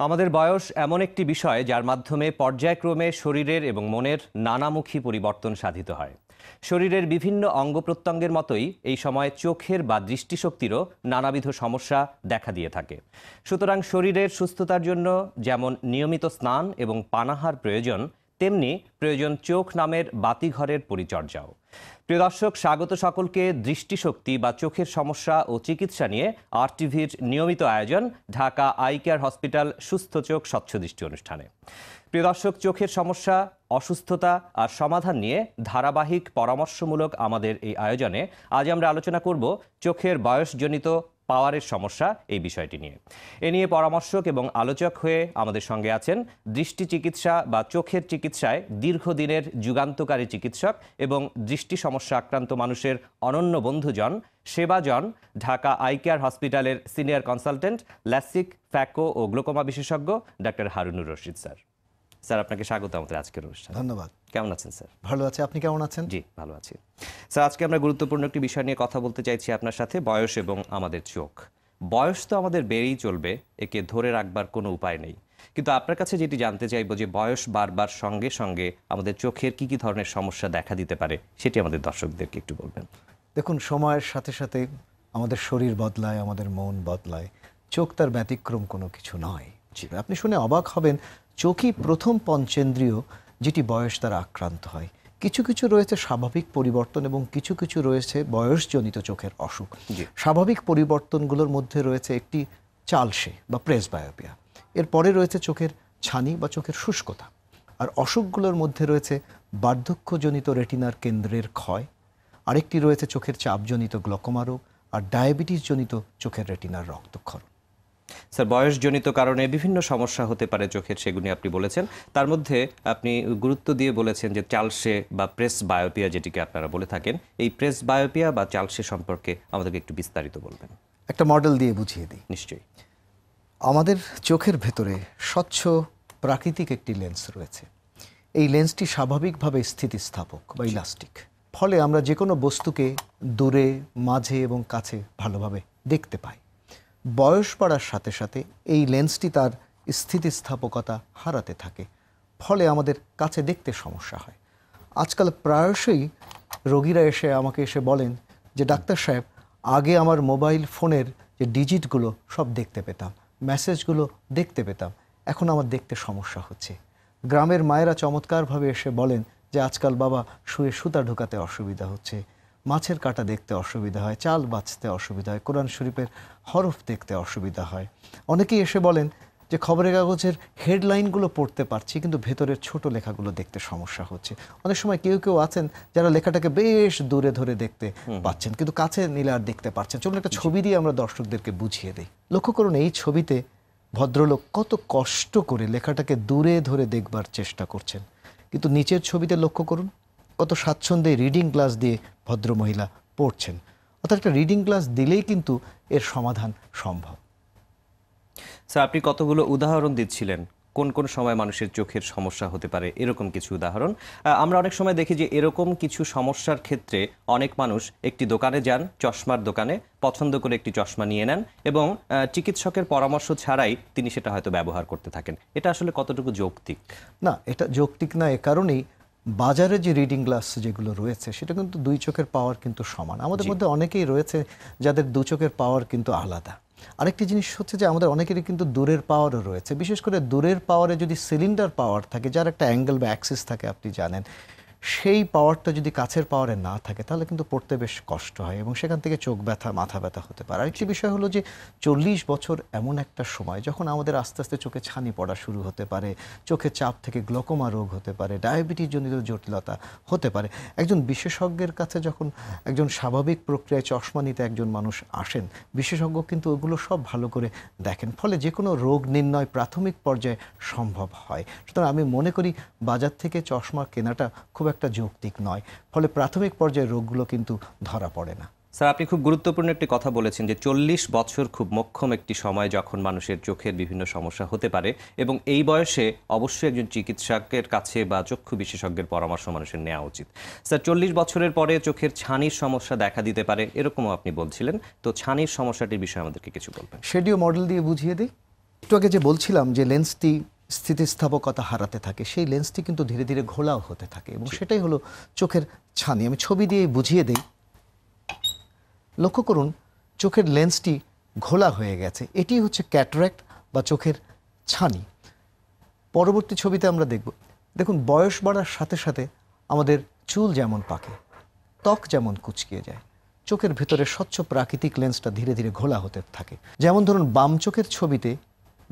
আমাদের বয়স এমন একটি বিষয় যার মাধ্যমে পর্যায়ক্রমে শরীরের এবং মনের নানামুখী পরিবর্তন সাধিত হয়। শরীরের বিভিন্ন অঙ্গ প্রত্যঙ্গের মতোই এই সময় চোখের বা দৃষ্টিশক্তিরও নানাবিধ সমস্যা দেখা দিয়ে থাকে। সুতরাং শরীরের সুস্থতার জন্য যেমন নিয়মিত স্নান এবং পানাহার প্রয়োজন, তেমনি প্রয়োজন চোখ নামের বাতিঘরের পরিচর্যাও। প্রিয় দর্শক, স্বাগত সকলকে। দৃষ্টিশক্তি বা চোখের সমস্যা ও চিকিৎসা নিয়ে আর টিভির নিয়মিত আয়োজন ঢাকা আই কেয়ার হসপিটাল সুস্থ চোখ স্বচ্ছ দৃষ্টি অনুষ্ঠানে। প্রিয় দর্শক, চোখের সমস্যা, অসুস্থতা আর সমাধান নিয়ে ধারাবাহিক পরামর্শমূলক আমাদের এই আয়োজনে আজ আমরা আলোচনা করব চোখের বয়সজনিত পাওয়ারের সমস্যা এই বিষয়টি নিয়ে। এ নিয়ে পরামর্শক এবং আলোচক হয়ে আমাদের সঙ্গে আছেন দৃষ্টি চিকিৎসা বা চোখের চিকিৎসায় দীর্ঘদিনের যুগান্তকারী চিকিৎসক এবং দৃষ্টি সমস্যা আক্রান্ত মানুষের অনন্য বন্ধুজন, সেবাজন, ঢাকা আই কেয়ার হসপিটালের সিনিয়র কনসালটেন্ট, ল্যাসিক, ফ্যাকো ও গ্লোকোমা বিশেষজ্ঞ, doctor Harunur Rashid sir. Sir আপনাকে স্বাগত আমাদের আজকের অনুষ্ঠান। ধন্যবাদ। কেমন আছেন স্যার? ভালো আছে। আপনি কেমন আছেন? জি ভালো আছি। স্যার আজকে আমরা গুরুত্বপূর্ণ একটি বিষয় নিয়ে কথা বলতে চাইছি আপনার সাথে বয়স এবং আমাদের চোখ। বয়স তো আমাদের বেড়েই চলবে একে ধরে রাখবার কোনো উপায় নেই। কিন্তু আপনার কাছে যেটি জানতে চাইব যে বয়স বারবার সঙ্গে সঙ্গে আমাদের চোখের কি কি ধরনের সমস্যা দেখা দিতে পারে সেটি আমাদের দর্শকদেরকে একটু বলবেন। দেখুন সময়ের সাথে সাথে আমাদের শরীর বদলায় আমাদের মন বদলায়। চোখ তার ব্যতিক্রম কোনো কিছু নয়। আপনি শুনে অবাক হবেন চোখই প্রথম পঞ্চেন্দ্রিয় যেটি বয়স দ্বারা আক্রান্ত হয়। কিছু কিছু রয়েছে স্বাভাবিক পরিবর্তন এবং কিছু কিছু রয়েছে বয়সজনিত চোখের অসুখ। স্বাভাবিক পরিবর্তনগুলোর মধ্যে রয়েছে একটি চালসে বা প্রেস বায়োপিয়া এরপরে রয়েছে চোখের ছানি বা চোখের শুষ্কতা। আর অসুখগুলোর মধ্যে রয়েছে বার্ধক্যজনিত রেটিনার কেন্দ্রের ক্ষয়। আরেকটি রয়েছে চোখের চাপজনিত গ্লকোমা রোগ আর ডায়াবেটিসজনিত চোখের রেটিনার রক্তক্ষরণ। স্যার বয়সজনিত কারণে বিভিন্ন সমস্যা হতে পারে চোখের সেগুলি আপনি বলেছেন। তার মধ্যে আপনি গুরুত্ব দিয়ে বলেছেন যে চালসে বা প্রেস বায়োপিয়া যেটিকে আপনারা বলে থাকেন এই প্রেস বায়োপিয়া বা চালসে সম্পর্কে আমাদেরকে একটু বিস্তারিত বলবেন। একটা মডেল দিয়ে বুঝিয়ে দিই। নিশ্চয়ই। আমাদের চোখের ভেতরে স্বচ্ছ প্রাকৃতিক একটি লেন্স রয়েছে। এই লেন্সটি স্বাভাবিকভাবে স্থিতিস্থাপক বা ইলাস্টিক। ফলে আমরা যে কোনো বস্তুকে দূরে মাঝে এবং কাছে ভালোভাবে দেখতে পাই। বয়স বাড়ার সাথে সাথে এই লেন্সটি তার স্থিতিস্থাপকতা হারাতে থাকে। ফলে আমাদের কাছে দেখতে সমস্যা হয়। আজকাল প্রায়শই রোগীরা এসে আমাকে এসে বলেন যে, ডাক্তার সাহেব, আগে আমার মোবাইল ফোনের যে ডিজিটগুলো সব দেখতে পেতাম, মেসেজগুলো দেখতে পেতাম, এখন আমার দেখতে সমস্যা হচ্ছে। গ্রামের মায়েরা চমৎকারভাবে এসে বলেন যে, আজকাল বাবা শুয়ে সুতা ঢোকাতে অসুবিধা হচ্ছে মাছের কাটা দেখতে অসুবিধা হয় চাল বাঁচতে অসুবিধা হয় কোরআন শরীফের হরফ দেখতে অসুবিধা হয়। অনেকেই এসে বলেন যে খবরের কাগজের হেডলাইনগুলো পড়তে পারছি কিন্তু ভেতরের ছোট লেখাগুলো দেখতে সমস্যা হচ্ছে। অনেক সময় কেউ কেউ আছেন যারা লেখাটাকে বেশ দূরে ধরে দেখতে পাচ্ছেন কিন্তু কাছে নিলে আর দেখতে পারছেন চলুন একটা ছবি দিয়ে আমরা দর্শকদেরকে বুঝিয়ে দিই। লক্ষ্য করুন এই ছবিতে ভদ্রলোক কত কষ্ট করে লেখাটাকে দূরে ধরে দেখবার চেষ্টা করছেন। কিন্তু নিচের ছবিতে লক্ষ্য করুন কত স্বাচ্ছন্দ্যে রিডিং গ্লাস দিয়ে ভদ্রমহিলা পড়ছেন। অর্থাৎ একটা রিডিং ক্লাস দিলেই কিন্তু এর সমাধান সম্ভব। স্যার আপনি কতগুলো উদাহরণ দিচ্ছিলেন? কোন কোন সময় মানুষের চোখের সমস্যা হতে পারে? এরকম কিছু উদাহরণ। আমরা অনেক সময় দেখি যে এরকম কিছু সমস্যার ক্ষেত্রে অনেক মানুষ একটি দোকানে যান চশমার দোকানে পছন্দ করে একটি চশমা নিয়ে নেন এবং চিকিৎসকের পরামর্শ ছাড়াই তিনি সেটা হয়তো ব্যবহার করতে থাকেন। এটা আসলে কতটুকু যৌক্তিক? না এটা যৌক্তিক না এ কারণেই বাজারে যে রিডিং গ্লাস যেগুলো রয়েছে সেটা কিন্তু দুই চোখের পাওয়ার কিন্তু সমান। আমাদের মধ্যে অনেকেই রয়েছে যাদের দু চোখের পাওয়ার কিন্তু আলাদা। আরেকটি জিনিস হচ্ছে যে আমাদের অনেকেরই কিন্তু দূরের পাওয়ারও রয়েছে। বিশেষ করে দূরের পাওয়ারে যদি সিলিন্ডার পাওয়ার থাকে যার একটা অ্যাঙ্গেল বা অ্যাক্সিস থাকে আপনি জানেন। সেই পাওয়ারটা যদি কাছের পাওয়ারে না থাকে তাহলে কিন্তু পড়তে বেশ কষ্ট হয় এবং সেখান থেকে চোখ ব্যথা মাথা ব্যথা হতে পারে। আরেকটি বিষয় হলো যে চল্লিশ বছর এমন একটা সময় যখন আমাদের আস্তে আস্তে চোখে ছানি পড়া শুরু হতে পারে চোখে চাপ থেকে গ্লোকোমা রোগ হতে পারে ডায়াবেটিস জনিত জটিলতা হতে পারে একজন বিশেষজ্ঞের কাছে যখন একজন স্বাভাবিক প্রক্রিয়ায় চশমা নিতে একজন মানুষ আসেন বিশেষজ্ঞ কিন্তু ওগুলো সব ভালো করে দেখেন ফলে যে কোনো রোগ নির্ণয় প্রাথমিক পর্যায়ে সম্ভব হয়। সুতরাং আমি মনে করি বাজার থেকে চশমা কেনাটা খুব একটা যৌক্তিক নয় ফলে প্রাথমিক পর্যায়ে রোগগুলো কিন্তু ধরা পড়ে না। স্যার আপনি খুব গুরুত্বপূর্ণ একটি কথা বলেছেন যে চল্লিশ বছর খুব মোক্ষম একটি সময় যখন মানুষের চোখের বিভিন্ন সমস্যা হতে পারে এবং এই বয়সে অবশ্যই একজন চিকিৎসকের কাছে বা চক্ষু বিশেষজ্ঞের পরামর্শ মানুষের নেওয়া উচিত। স্যার চল্লিশ বছরের পরে চোখের ছানির সমস্যা দেখা দিতে পারে এরকমও আপনি বলছিলেন। তো ছানির সমস্যাটির বিষয়ে আমাদেরকে কিছু বলবেন। শেডিও মডেল দিয়ে বুঝিয়ে দিই। একটু আগে যে বলছিলাম যে লেন্সটি স্থিতিস্থাপকতা হারাতে থাকে সেই লেন্সটি কিন্তু ধীরে ধীরে ঘোলাও হতে থাকে এবং সেটাই হলো চোখের ছানি। আমি ছবি দিয়ে বুঝিয়ে দিই। লক্ষ্য করুন চোখের লেন্সটি ঘোলা হয়ে গেছে। এটি হচ্ছে ক্যাটারাক্ট বা চোখের ছানি। পরবর্তী ছবিতে আমরা দেখব দেখুন বয়স বাড়ার সাথে সাথে আমাদের চুল যেমন পাকে ত্বক যেমন কুচকিয়ে যায় চোখের ভেতরে স্বচ্ছ প্রাকৃতিক লেন্সটা ধীরে ধীরে ঘোলা হতে থাকে। যেমন ধরুন বাম চোখের ছবিতে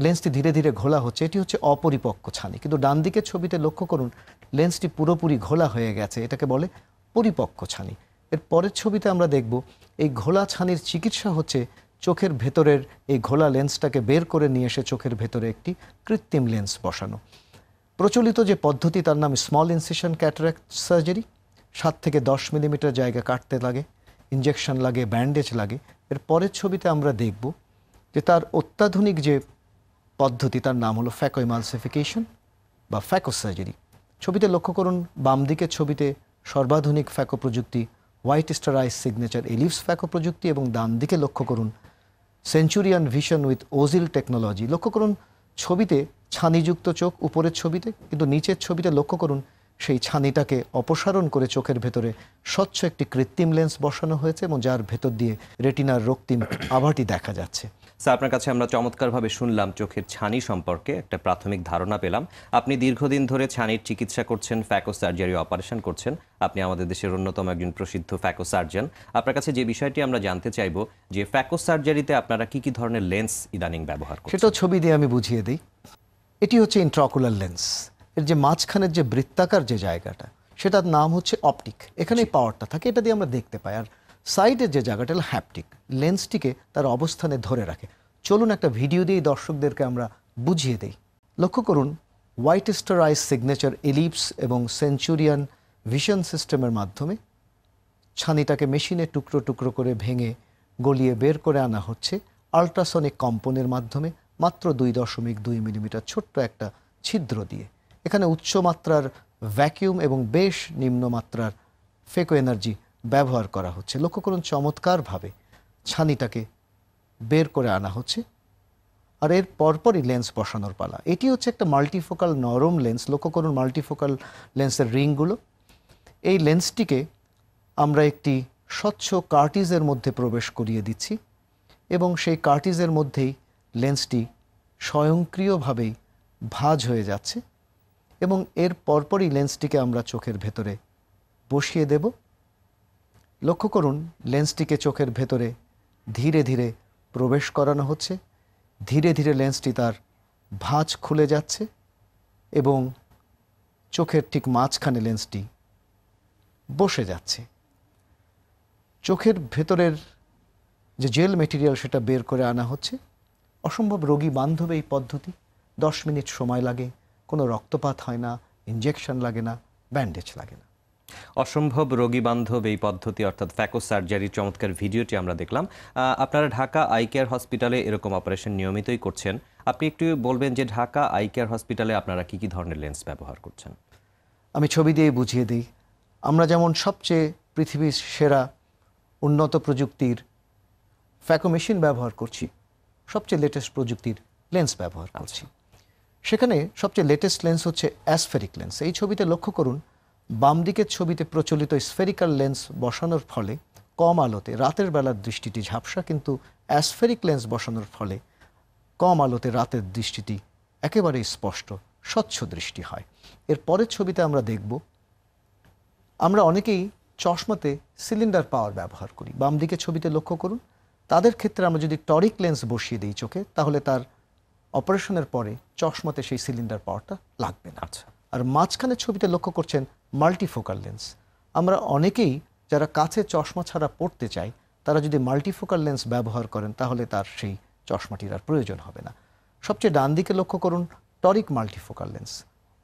লেন্সটি ধীরে ধীরে ঘোলা হচ্ছে। এটি হচ্ছে অপরিপক্ক ছানি। কিন্তু ডান দিকের ছবিতে লক্ষ্য করুন, লেন্সটি পুরোপুরি ঘোলা হয়ে গেছে, এটাকে বলে পরিপক্ক ছানি। এর পরের ছবিতে আমরা দেখব, এই ঘোলা ছানির চিকিৎসা হচ্ছে চোখের ভেতরের এই ঘোলা লেন্সটাকে বের করে নিয়ে এসে চোখের ভেতরে একটি কৃত্রিম লেন্স বসানো। প্রচলিত যে পদ্ধতি, তার নাম স্মল ইনসিশন ক্যাটারাক্ট সার্জারি সাত থেকে দশ মিলিমিটার জায়গা কাটতে লাগে ইঞ্জেকশন লাগে ব্যান্ডেজ লাগে। এর পরের ছবিতে আমরা দেখব যে তার অত্যাধুনিক যে পদ্ধতি, তার নাম হলো ফ্যাকোইমালসিফিকেশন বা ফ্যাকো সার্জারি। ছবিতে লক্ষ্য করুন, বাম দিকের ছবিতে সর্বাধুনিক ফ্যাকো প্রযুক্তি, white star signature Ellips phaco প্রযুক্তি এবং ডান দিকে লক্ষ্য করুন, Centurion vision with Ozil technology. লক্ষ্য করুন, ছবিতে ছানিযুক্ত চোখ উপরের ছবিতে, কিন্তু নিচের ছবিতে লক্ষ্য করুন, সেই ছানিটাকে অপসারণ করে চোখের ভেতরে স্বচ্ছ একটি কৃত্রিম লেন্স বসানো হয়েছে এবং যার ভেতর দিয়ে রেটিনার রক্তিম আভাটি দেখা যাচ্ছে। স্যার আপনার কাছে আমরা চমৎকারভাবে শুনলাম চোখের ছানি সম্পর্কে একটা প্রাথমিক ধারণা পেলাম। আপনি দীর্ঘদিন ধরে ছানির চিকিৎসা করছেন ফ্যাকো সার্জারি অপারেশন করছেন। আপনি আমাদের দেশের অন্যতম একজন প্রসিদ্ধ ফ্যাকো সার্জন। আপনার কাছে যে বিষয়টি আমরা জানতে চাইব যে ফ্যাকো সার্জারিতে আপনারা কি কি ধরনের লেন্স ইদানিং ব্যবহার করছেন? সেটাও ছবি দিয়ে আমি বুঝিয়ে দিই। এটি হচ্ছে ইন্ট্রাকুলার লেন্স। এর যে মাঝখানের যে বৃত্তাকার যে জায়গাটা সেটার নাম হচ্ছে অপটিক। এখানেই পাওয়ারটা থাকে এটা দিয়ে আমরা দেখতে পাই। আর সাইডের যে জায়গাটা হ্যাপটিক, লেন্সটিকে তার অবস্থানে ধরে রাখে। চলুন একটা ভিডিও দিয়ে দর্শকদেরকে আমরা বুঝিয়ে দেই। লক্ষ্য করুন হোয়াইট আইস সিগনেচার এলিপস এবং সেঞ্চুরিয়ান ভিশন সিস্টেমের মাধ্যমে ছানিটাকে মেশিনে টুকরো টুকরো করে ভেঙে গলিয়ে বের করে আনা হচ্ছে আল্ট্রাসনিক কম্পনের মাধ্যমে মাত্র দুই দশমিক দুই মিলিমিটার ছোট্ট একটা ছিদ্র দিয়ে। এখানে উচ্চমাত্রার ভ্যাকিউম এবং বেশ নিম্নমাত্রার ফেকো এনার্জি ব্যবহার করা হচ্ছে। লক্ষ্য করুন, চমৎকারভাবে ছানিটাকে বের করে আনা হচ্ছে আর এর পরপরই লেন্স বসানোর পালা। এটি হচ্ছে একটা মাল্টিফোকাল নরম লেন্স। লক্ষ্য করুন মাল্টিফোকাল লেন্সের রিংগুলো। এই লেন্সটিকে আমরা একটি স্বচ্ছ কার্টিজের মধ্যে প্রবেশ করিয়ে দিচ্ছি এবং সেই কার্টিজের মধ্যেই লেন্সটি স্বয়ংক্রিয়ভাবেই ভাঁজ হয়ে যাচ্ছে এবং এর পরপরই লেন্সটিকে আমরা চোখের ভেতরে বসিয়ে দেব। লক্ষ্য করুন, লেন্সটিকে চোখের ভেতরে ধীরে ধীরে প্রবেশ করানো হচ্ছে। ধীরে ধীরে লেন্সটি তার ভাঁজ খুলে যাচ্ছে এবং চোখের ঠিক মাঝখানে লেন্সটি বসে যাচ্ছে। চোখের ভেতরের যে জেল মেটেরিয়াল সেটা বের করে আনা হচ্ছে। অসম্ভব রোগী বান্ধব এই পদ্ধতি। দশ মিনিট সময় লাগে, কোনো রক্তপাত হয় না ইঞ্জেকশন লাগে না, ব্যান্ডেজ লাগে না। অসম্ভব রোগী বান্ধব এই পদ্ধতি অর্থাৎ ফ্যাকো সার্জারির চমৎকার ভিডিওটি আমরা দেখলাম। আপনারা ঢাকা আই কেয়ার হসপিটালে এরকম অপারেশন নিয়মিতই করছেন। আপনি একটু বলবেন যে ঢাকা আই কেয়ার হসপিটালে আপনারা কি কি ধরনের লেন্স ব্যবহার করছেন? আমি ছবি দিয়ে বুঝিয়ে দিই। আমরা যেমন সবচেয়ে পৃথিবীর সেরা উন্নত প্রযুক্তির ফ্যাকো মেশিন ব্যবহার করছি সবচেয়ে লেটেস্ট প্রযুক্তির লেন্স ব্যবহার করছি। সেখানে সবচেয়ে লেটেস্ট লেন্স হচ্ছে অ্যাসফেরিক লেন্স। এই ছবিতে লক্ষ্য করুন বাম দিকের ছবিতে প্রচলিত স্ফেরিক্যাল লেন্স বসানোর ফলে কম আলোতে রাতের বেলার দৃষ্টিটি ঝাপসা কিন্তু অ্যাসফেরিক লেন্স বসানোর ফলে কম আলোতে রাতের দৃষ্টিটি একেবারেই স্পষ্ট স্বচ্ছ দৃষ্টি হয়। এর পরের ছবিতে আমরা দেখব আমরা অনেকেই চশমাতে সিলিন্ডার পাওয়ার ব্যবহার করি। বাম দিকে ছবিতে লক্ষ্য করুন তাদের ক্ষেত্রে আমরা যদি টরিক লেন্স বসিয়ে দিই চোখে তাহলে তার অপারেশনের পরে চশমাতে সেই সিলিন্ডার পাওয়ারটা লাগবে না। আচ্ছা। আর মাঝখানের ছবিতে লক্ষ্য করছেন মাল্টিফোকাল লেন্স আমরা অনেকেই যারা কাছে চশমা ছাড়া পড়তে চাই, তারা যদি মাল্টিফোকাল লেন্স ব্যবহার করেন, তাহলে তার সেই চশমাটির আর প্রয়োজন হবে না। সবচেয়ে ডান দিকে লক্ষ্য করুন টরিক মাল্টিফোকাল লেন্স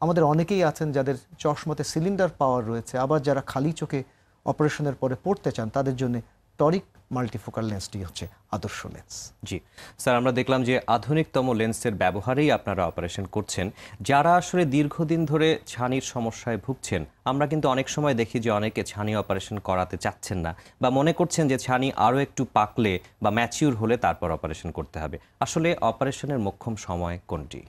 আমাদের অনেকেই আছেন যাদের চশমাতে সিলিন্ডার পাওয়ার রয়েছে, আবার যারা খালি চোখে অপারেশনের পরে পড়তে চান, তাদের জন্য টরিক মাল্টিফোকাল লেন্সটি হচ্ছে আদর্শ লেন্স জি। স্যার আমরা দেখলাম যে আধুনিকতম লেন্সের ব্যবহারেই আপনারা অপারেশন করছেন। যারা আসলে দীর্ঘদিন ধরে ছানির সমস্যায় ভুগছেন আমরা কিন্তু অনেক সময় দেখি যে অনেকে ছানি অপারেশন করাতে চাচ্ছেন না বা মনে করছেন যে ছানি আরও একটু পাকলে বা ম্যাচিউর হলে তারপর অপারেশন করতে হবে। আসলে অপারেশনের মোক্ষম সময় কোনটি?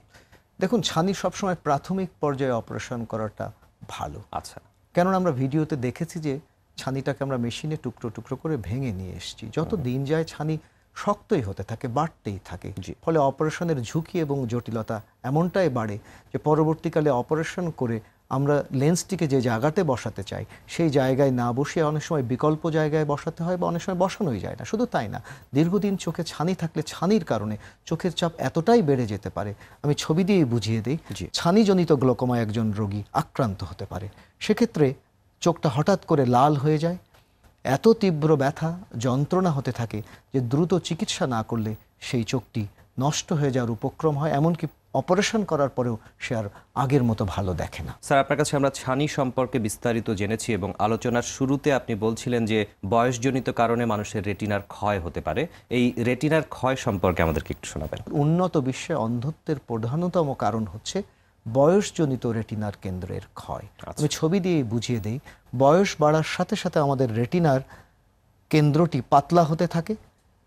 দেখুন ছানি সবসময় প্রাথমিক পর্যায়ে অপারেশন করাটা ভালো। আচ্ছা। কেননা আমরা ভিডিওতে দেখেছি যে ছানিটাকে আমরা মেশিনে টুকরো টুকরো করে ভেঙে নিয়ে এসেছি। যত দিন যায় ছানি শক্তই হতে থাকে বাড়তেই থাকে। ফলে অপারেশনের ঝুঁকি এবং জটিলতা এমনটাই বাড়ে যে পরবর্তীকালে অপারেশন করে আমরা লেন্সটিকে যে জায়গাতে বসাতে চাই সেই জায়গায় না বসিয়ে অনেক সময় বিকল্প জায়গায় বসাতে হয় বা অনেক সময় বসানোই যায় না। শুধু তাই না দীর্ঘদিন চোখে ছানি থাকলে ছানির কারণে চোখের চাপ এতটাই বেড়ে যেতে পারে। আমি ছবি দিয়েই বুঝিয়ে দিই জি। ছানিজনিত গ্লোকোমায় একজন রোগী আক্রান্ত হতে পারে। সেক্ষেত্রে চোখটা হঠাৎ করে লাল হয়ে যায়। এত তীব্র ব্যথা যন্ত্রণা হতে থাকে যে দ্রুত চিকিৎসা না করলে সেই চোখটি নষ্ট হয়ে যাওয়ার উপক্রম হয়। এমনকি অপারেশন করার পরেও সে আর আগের মতো ভালো দেখে না। স্যার আপনার কাছে আমরা ছানি সম্পর্কে বিস্তারিত জেনেছি এবং আলোচনার শুরুতে আপনি বলছিলেন যে বয়সজনিত কারণে মানুষের রেটিনার ক্ষয় হতে পারে। এই রেটিনার ক্ষয় সম্পর্কে আমাদেরকে একটু শোনাবেন। উন্নত বিশ্বে অন্ধত্বের প্রধানতম কারণ হচ্ছে বয়সজনিত রেটিনার কেন্দ্রের ক্ষয়। আমি ছবি দিয়ে বুঝিয়ে দেই বয়স বাড়ার সাথে সাথে আমাদের রেটিনার কেন্দ্রটি পাতলা হতে থাকে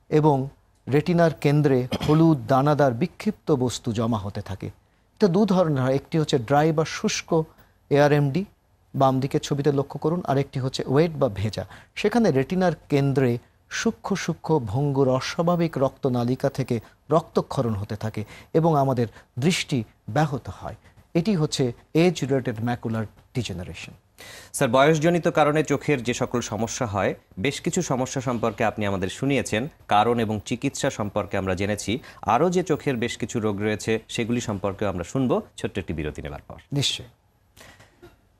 এবং রেটিনার কেন্দ্রে হলুদ দানাদার বিক্ষিপ্ত বস্তু জমা হতে থাকে। এটা দু ধরনের হয় একটি হচ্ছে ড্রাই বা শুষ্ক এআরএমডি বাম দিকের ছবিতে লক্ষ্য করুন আরেকটি হচ্ছে ওয়েট বা ভেজা। সেখানে রেটিনার কেন্দ্রে সূক্ষ্ম সূক্ষ্ম ভঙ্গুর অস্বাভাবিক রক্তনালিকা থেকে রক্তক্ষরণ হতে থাকে এবং আমাদের দৃষ্টি ব্যাহত হয়। এটি হচ্ছে age related macular degeneration sir বয়সজনিত কারণে চোখের যে সকল সমস্যা হয় বেশ কিছু সমস্যা সম্পর্কে আপনি আমাদের শুনিয়েছেন। কারণ এবং চিকিৎসা সম্পর্কে আমরা জেনেছি। আরও যে চোখের বেশ কিছু রোগ রয়েছে সেগুলি সম্পর্কেও আমরা শুনব। ছোট্ট একটি বিরতি নেবার পর। নিশ্চয়ই।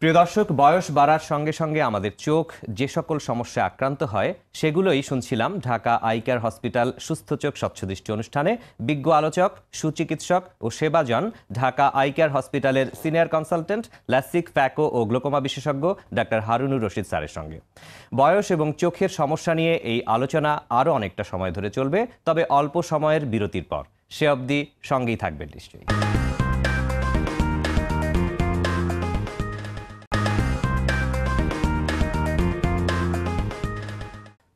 প্রিয় দর্শক, বয়স বাড়ার সঙ্গে সঙ্গে আমাদের চোখ যে সকল সমস্যা আক্রান্ত হয়, সেগুলোই শুনছিলাম ঢাকা আই কেয়ার হসপিটাল সুস্থ চোখ স্বচ্ছ দৃষ্টি অনুষ্ঠানে। বিজ্ঞ আলোচক, সুচিকিৎসক ও সেবাজন ঢাকা আই কেয়ার হসপিটালের সিনিয়র কনসালটেন্ট, ল্যাসিক, ফ্যাকো ও গ্লোকোমা বিশেষজ্ঞ ডাক্তার হারুনুর রশিদ স্যারের সঙ্গে। বয়স এবং চোখের সমস্যা নিয়ে এই আলোচনা আরও অনেকটা সময় ধরে চলবে, তবে অল্প সময়ের বিরতির পর। সে অবধি সঙ্গেই থাকবেন নিশ্চয়ই।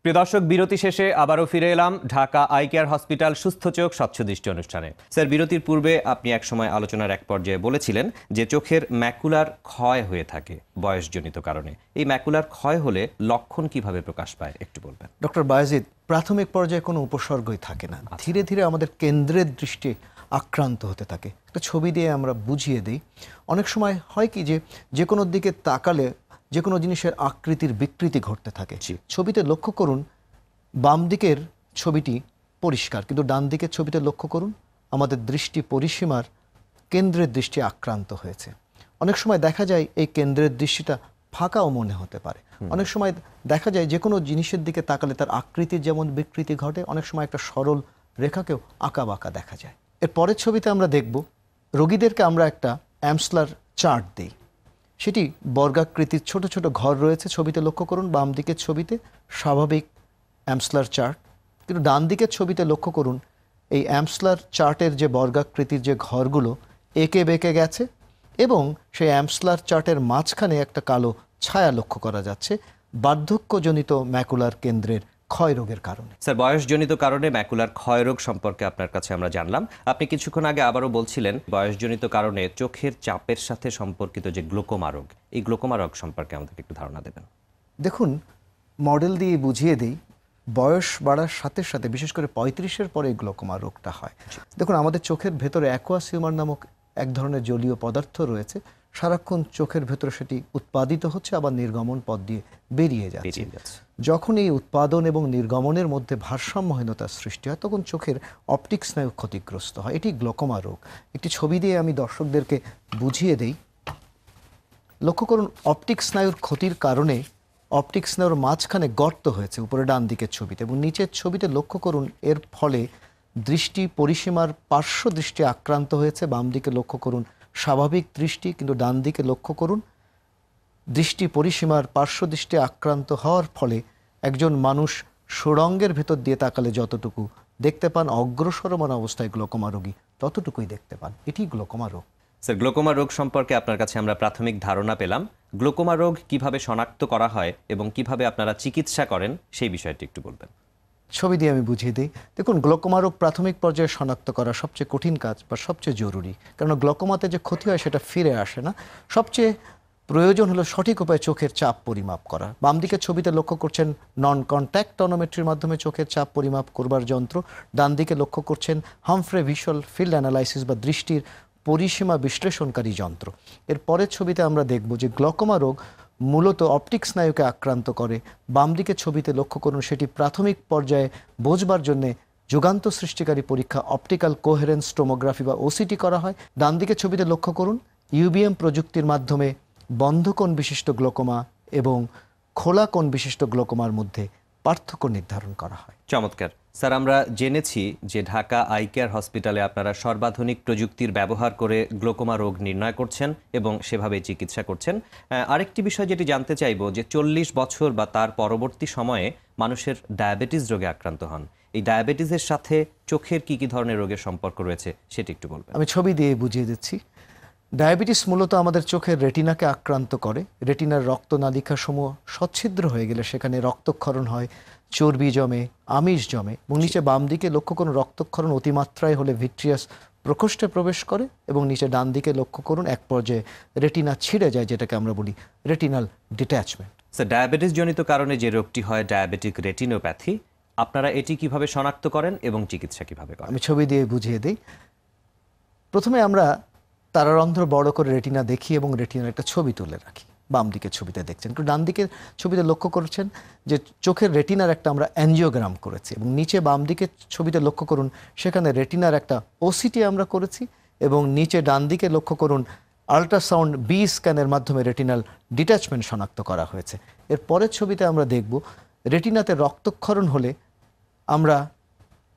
প্রিয় দর্শক বিরতি শেষে আবারও ফিরে এলাম ঢাকা আই কেয়ার হসপিটাল সুস্থ চোখ স্বচ্ছ দৃষ্টি অনুষ্ঠানে। স্যার বিরতির পূর্বে আপনি এক সময় আলোচনার এক পর্যায়ে বলেছিলেন যে চোখের ম্যাকুলার ক্ষয় হয়ে থাকে বয়সজনিত কারণে। এই ম্যাকুলার ক্ষয় হলে লক্ষণ কীভাবে প্রকাশ পায় একটু বলবেন? ডক্টর বায়াজিদ প্রাথমিক পর্যায়ে কোনো উপসর্গই থাকে না। ধীরে ধীরে আমাদের কেন্দ্রের দৃষ্টি আক্রান্ত হতে থাকে। একটা ছবি দিয়ে আমরা বুঝিয়ে দিই। অনেক সময় হয় কি যে যে কোনো দিকে তাকালে যে কোনো জিনিসের আকৃতির বিকৃতি ঘটতে থাকে। ছবিতে লক্ষ্য করুন বাম দিকের ছবিটি পরিষ্কার কিন্তু ডান দিকের ছবিতে লক্ষ্য করুন আমাদের দৃষ্টি পরিসীমার কেন্দ্রের দৃষ্টি আক্রান্ত হয়েছে। অনেক সময় দেখা যায় এই কেন্দ্রের দৃষ্টিটা ফাঁকাও মনে হতে পারে। অনেক সময় দেখা যায় যে কোনো জিনিসের দিকে তাকালে তার আকৃতির যেমন বিকৃতি ঘটে অনেক সময় একটা সরল রেখাকেও আঁকা বাঁকা দেখা যায়। এর পরের ছবিতে আমরা দেখব রোগীদেরকে আমরা একটা অ্যামসলার চার্ট দিই। সেটি বর্গাকৃতির ছোট ছোট ঘর রয়েছে। ছবিতে লক্ষ্য করুন, বাম দিকের ছবিতে স্বাভাবিক অ্যামসলার চার্ট। কিন্তু ডান দিকের ছবিতে লক্ষ্য করুন, এই অ্যামসলার চার্টের যে বর্গাকৃতির যে ঘরগুলো, এঁকে বেঁকে গেছে এবং সেই অ্যামসলার চার্টের মাঝখানে একটা কালো ছায়া লক্ষ্য করা যাচ্ছে। বার্ধক্যজনিত ম্যাকুলার কেন্দ্রের ক্ষয় রোগের কারণে। স্যার বয়সজনিত কারণে ম্যাকুলার ক্ষয় রোগ সম্পর্কে আপনার কাছে আমরা জানলাম। আপনি কিছুক্ষণ আগে আবারও বলছিলেন বয়সজনিত কারণে চোখের চাপের সাথে সম্পর্কিত যে গ্লোকোমা রোগ এই গ্লোকোমা রোগ সম্পর্কে আমাদেরকে একটু ধারণা দেবেন। দেখুন মডেল দিয়ে বুঝিয়ে দিই বয়স বাড়ার সাথে সাথে বিশেষ করে পঁয়ত্রিশের পরে গ্লোকোমা রোগটা হয়। দেখুন আমাদের চোখের ভেতরে অ্যাকোয়াসিউমার নামক এক ধরনের জলীয় পদার্থ রয়েছে। সারাক্ষণ চোখের ভেতরে সেটি উৎপাদিত হচ্ছে আবার নির্গমন পথ দিয়ে বেরিয়ে যাচ্ছে। বেরিয়ে যাচ্ছে। যখন এই উৎপাদন এবং নির্গমনের মধ্যে ভারসাম্যহীনতার সৃষ্টি হয়, তখন চোখের অপটিক স্নায়ু ক্ষতিগ্রস্ত হয়। এটি গ্লোকোমা রোগ। একটি ছবি দিয়ে আমি দর্শকদেরকে বুঝিয়ে দেই। লক্ষ্য করুন অপটিক স্নায়ুর ক্ষতির কারণে অপটিক স্নায়ুর মাঝখানে গর্ত হয়েছে, উপরে ডান দিকের ছবিতে, এবং নিচের ছবিতে লক্ষ্য করুন, এর ফলে দৃষ্টি পরিসীমার পার্শ্ব দৃষ্টি আক্রান্ত হয়েছে। বাম দিকে লক্ষ্য করুন, স্বাভাবিক দৃষ্টি, কিন্তু ডান দিকে লক্ষ্য করুন দৃষ্টি পরিসীমার পার্শ্ব দৃষ্টি আক্রান্ত হওয়ার ফলে একজন মানুষ সুড়ঙ্গের ভেতর দিয়ে তাকালে যতটুকু দেখতে পান অগ্রসরমান অবস্থায় গ্লোকোমা রোগী ততটুকুই দেখতে পান। এটি গ্লোকোমা রোগ। স্যার গ্লোকোমা রোগ সম্পর্কে আপনার কাছে আমরা প্রাথমিক ধারণা পেলাম। গ্লোকোমা রোগ কীভাবে শনাক্ত করা হয় এবং কীভাবে আপনারা চিকিৎসা করেন সেই বিষয়টি একটু বলবেন। ছবি দিয়ে আমি বুঝিয়ে দিই। দেখুন গ্লোকোমা রোগ প্রাথমিক পর্যায়ে শনাক্ত করা সবচেয়ে কঠিন কাজ বা সবচেয়ে জরুরি। কারণ গ্লোকোমাতে যে ক্ষতি হয় সেটা ফিরে আসে না। সবচেয়ে প্রয়োজন হলো সঠিক উপায়ে চোখের চাপ পরিমাপ করা। বাম দিকের ছবিতে লক্ষ্য করছেন নন কন্ট্যাক্ট টনোমেট্রির মাধ্যমে চোখের চাপ পরিমাপ করবার যন্ত্র। ডান দিকে লক্ষ্য করছেন হামফ্রে ভিজুয়াল ফিল্ড অ্যানালাইসিস বা দৃষ্টির পরিসীমা বিশ্লেষণকারী যন্ত্র। এর পরের ছবিতে আমরা দেখব যে গ্লকোমা রোগ মূলত অপটিক স্নায়ুকে আক্রান্ত করে। বাম দিকের ছবিতে লক্ষ্য করুন, সেটি প্রাথমিক পর্যায়ে বোঝবার জন্যে যুগান্ত সৃষ্টিকারী পরীক্ষা অপটিক্যাল কোহেরেন্স টোমোগ্রাফি বা ওসিটি করা হয়। ডান দিকের ছবিতে লক্ষ্য করুন ইউবিএম প্রযুক্তির মাধ্যমে বন্ধ কোণ বিশিষ্ট গ্লোকোমা এবং খোলা কোণ বিশিষ্ট গ্লোকোমার মধ্যে পার্থক্য নির্ধারণ করা হয়। চমৎকার। স্যার আমরা জেনেছি যে ঢাকা আই কেয়ার হসপিটালে আপনারা সর্বাধুনিক প্রযুক্তির ব্যবহার করে গ্লোকোমা রোগ নির্ণয় করছেন এবং সেভাবে চিকিৎসা করছেন। আরেকটি বিষয় যেটি জানতে চাইব যে চল্লিশ বছর বা তার পরবর্তী সময়ে মানুষের ডায়াবেটিস রোগে আক্রান্ত হন। এই ডায়াবেটিসের সাথে চোখের কি কি ধরনের রোগের সম্পর্ক রয়েছে সেটি একটু বলবেন। আমি ছবি দিয়ে বুঝিয়ে দিচ্ছি। ডায়াবেটিস মূলত আমাদের চোখের রেটিনাকে আক্রান্ত করে। রেটিনার রক্তনালিকা সমূহ সচ্ছিদ্র হয়ে গেলে সেখানে রক্তক্ষরণ হয় চর্বি জমে আমিষ জমে এবং নিচে বাম দিকে লক্ষ্য করুন রক্তক্ষরণ অতিমাত্রায় হলে ভিট্রিয়াস প্রকোষ্ঠে প্রবেশ করে এবং নিচে ডান দিকে লক্ষ্য করুন এক পর্যায়ে রেটিনা ছিঁড়ে যায় যেটাকে আমরা বলি রেটিনাল ডিট্যাচমেন্ট। স্যার ডায়াবেটিস জনিত কারণে যে রোগটি হয় ডায়াবেটিক রেটিনোপ্যাথি আপনারা এটি কীভাবে শনাক্ত করেন এবং চিকিৎসা কীভাবে করেন? আমি ছবি দিয়ে বুঝিয়ে দিই। প্রথমে আমরা তারারন্ধ্র বড় করে রেটিনা দেখি এবং রেটিনার একটা ছবি তুলে রাখি। বাম দিকের ছবিতে দেখছেন। কিন্তু ডান দিকের ছবিতে লক্ষ্য করছেন যে চোখের রেটিনার একটা আমরা অ্যানজিওগ্রাম করেছি এবং নিচে বাম দিকের ছবিতে লক্ষ্য করুন, সেখানে রেটিনার একটা ওসিটি আমরা করেছি এবং নিচে ডান দিকে লক্ষ্য করুন, আল্ট্রাসাউন্ড বি স্ক্যানের মাধ্যমে রেটিনাল ডিট্যাচমেন্ট শনাক্ত করা হয়েছে। এর পরের ছবিতে আমরা দেখব, রেটিনাতে রক্তক্ষরণ হলে আমরা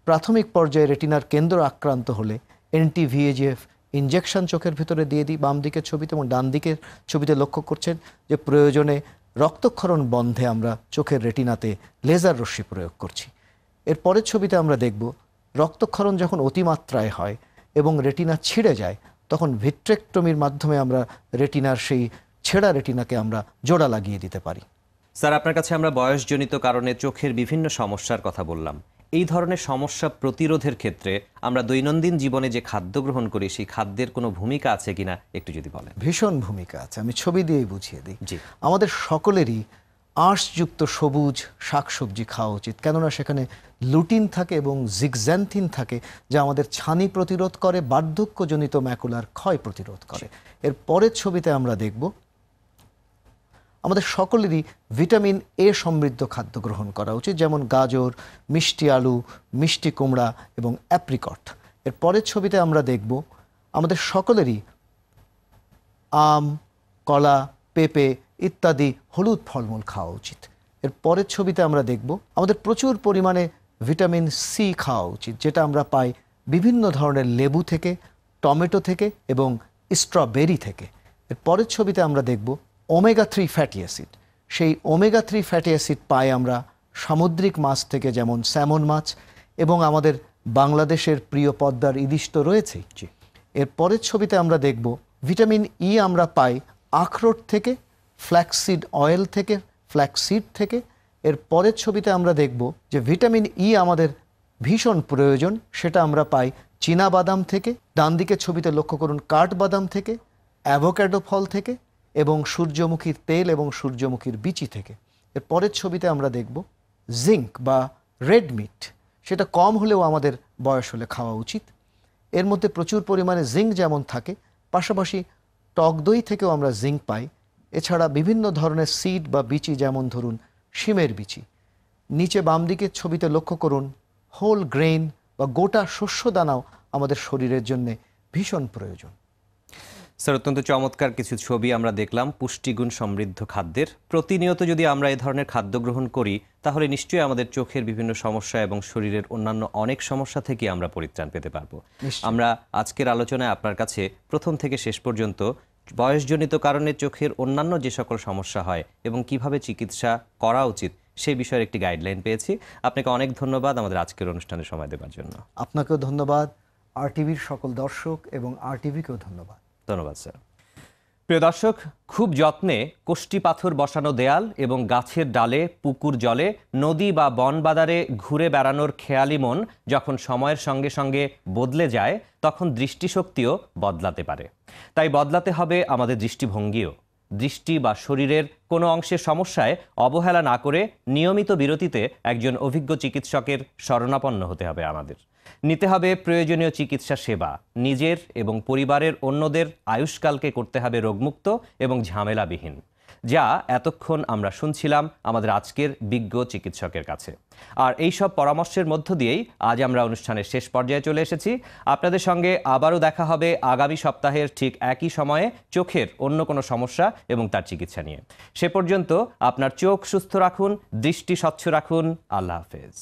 প্রাথমিক পর্যায়ে রেটিনার কেন্দ্র আক্রান্ত হলে এনটি ভিএজিএফ ইনজেকশন চোখের ভিতরে দিয়ে দিই, বাম দিকের ছবিতে এবং ডান দিকের ছবিতে লক্ষ্য করছেন যে প্রয়োজনে রক্তক্ষরণ বন্ধে আমরা চোখের রেটিনাতে লেজার রশ্মি প্রয়োগ করছি। এর পরের ছবিতে আমরা দেখব, রক্তক্ষরণ যখন অতিমাত্রায় হয় এবং রেটিনা ছিঁড়ে যায়, তখন ভিট্রেক্টমির মাধ্যমে আমরা রেটিনার সেই ছেঁড়া রেটিনাকে আমরা জোড়া লাগিয়ে দিতে পারি। স্যার, আপনার কাছে আমরা বয়সজনিত কারণে চোখের বিভিন্ন সমস্যার কথা বললাম। এই ধরনের সমস্যা প্রতিরোধের ক্ষেত্রে আমরা দৈনন্দিন জীবনে যে খাদ্য গ্রহণ করি সেই খাদ্যের কোনো ভূমিকা আছে কিনা একটু যদি বলেন। ভীষণ ভূমিকা আছে। আমি ছবি দিয়েই বুঝিয়ে দিই। জি। আমাদের সকলেরই আঁশযুক্ত সবুজ শাকসবজি খাওয়া উচিত। কেননা সেখানে লুটিন থাকে এবং জিগজ্যান্থিন থাকে যা আমাদের ছানি প্রতিরোধ করে বার্ধক্যজনিত ম্যাকুলার ক্ষয় প্রতিরোধ করে। এর পরের ছবিতে আমরা দেখব আমাদের সকলেরই ভিটামিন এ সমৃদ্ধ খাদ্য গ্রহণ করা উচিত, যেমন গাজর, মিষ্টি আলু, মিষ্টি কুমড়া এবং অ্যাপ্রিকট। এর পরের ছবিতে আমরা দেখব আমাদের সকলেরই আম, কলা, পেঁপে ইত্যাদি হলুদ ফলমূল খাওয়া উচিত। এর পরের ছবিতে আমরা দেখব আমাদের প্রচুর পরিমাণে ভিটামিন সি খাওয়া উচিত, যেটা আমরা পাই বিভিন্ন ধরনের লেবু থেকে, টমেটো থেকে এবং স্ট্রবেরি থেকে। এর পরের ছবিতে আমরা দেখব ওমেগা থ্রি ফ্যাটি অ্যাসিড সেই ওমেগা থ্রি ফ্যাটি অ্যাসিড পাই আমরা সামুদ্রিক মাছ থেকে যেমন স্যামন মাছ এবং আমাদের বাংলাদেশের প্রিয় পদ্মার ইলিশ তো রয়েছেই জি। এর পরের ছবিতে আমরা দেখব ভিটামিন ই আমরা পাই আখরোট থেকে ফ্ল্যাক্সিড অয়েল থেকে ফ্ল্যাক্সিড থেকে। এর পরের ছবিতে আমরা দেখব যে ভিটামিন ই আমাদের ভীষণ প্রয়োজন, সেটা আমরা পাই চীনা বাদাম থেকে। ডান দিকের ছবিতে লক্ষ্য করুন কাঠবাদাম থেকে অ্যাভোক্যাডো ফল থেকে এবং সূর্যমুখীর তেল এবং সূর্যমুখীর বিচি থেকে। এর পরের ছবিতে আমরা দেখব জিঙ্ক বা রেড মিট। সেটা কম হলেও আমাদের বয়স হলে খাওয়া উচিত। এর মধ্যে প্রচুর পরিমাণে জিঙ্ক যেমন থাকে, পাশাপাশি টক দই থেকেও আমরা জিঙ্ক পাই। এছাড়া বিভিন্ন ধরনের সিড বা বিচি যেমন ধরুন শিমের বিচি। নিচে বাম দিকের ছবিতে লক্ষ্য করুন, হোল গ্রেইন বা গোটা শস্য দানাও আমাদের শরীরের জন্যে ভীষণ প্রয়োজন। স্যার অত্যন্ত চমৎকার কিছু ছবি আমরা দেখলাম পুষ্টিগুণ সমৃদ্ধ খাদ্যের। প্রতিনিয়ত যদি আমরা এই ধরনের খাদ্য গ্রহণ করি তাহলে নিশ্চয়ই আমাদের চোখের বিভিন্ন সমস্যা এবং শরীরের অন্যান্য অনেক সমস্যা থেকে আমরা পরিত্রাণ পেতে পারব। আমরা আজকের আলোচনায় আপনার কাছে প্রথম থেকে শেষ পর্যন্ত বয়সজনিত কারণে চোখের অন্যান্য যে সকল সমস্যা হয় এবং কীভাবে চিকিৎসা করা উচিত সেই বিষয়ের একটি গাইডলাইন পেয়েছি। আপনাকে অনেক ধন্যবাদ আমাদের আজকের অনুষ্ঠানে সময় দেওয়ার জন্য। আপনাকেও ধন্যবাদ। আর টিভির সকল দর্শক এবং আর টিভিকেও ধন্যবাদ। ধন্যবাদ, স্যার। প্রিয় দর্শক, খুব যত্নে কোষ্টি পাথর বসানো দেয়াল এবং গাছের ডালে, পুকুর জলে, নদী বা বন বাদারে ঘুরে বেড়ানোর খেয়ালি মন যখন সময়ের সঙ্গে সঙ্গে বদলে যায়, তখন দৃষ্টিশক্তিও বদলাতে পারে। তাই বদলাতে হবে আমাদের দৃষ্টিভঙ্গিও। দৃষ্টি বা শরীরের কোনো অংশের সমস্যায় অবহেলা না করে নিয়মিত বিরতিতে একজন অভিজ্ঞ চিকিৎসকের শরণাপন্ন হতে হবে আমাদের। নিতে হবে প্রয়োজনীয় চিকিৎসা সেবা। নিজের এবং পরিবারের অন্যদের আয়ুষ্কালকে করতে হবে রোগমুক্ত এবং ঝামেলাবিহীন। যা এতক্ষণ আমরা শুনছিলাম আমাদের আজকের বিজ্ঞ চিকিৎসকের কাছে। আর এই সব পরামর্শের মধ্য দিয়েই আজ আমরা অনুষ্ঠানের শেষ পর্যায়ে চলে এসেছি। আপনাদের সঙ্গে আবারও দেখা হবে আগামী সপ্তাহের ঠিক একই সময়ে চোখের অন্য কোনো সমস্যা এবং তার চিকিৎসা নিয়ে। সে পর্যন্ত আপনার চোখ সুস্থ রাখুন, দৃষ্টি স্বচ্ছ রাখুন। আল্লাহ হাফেজ।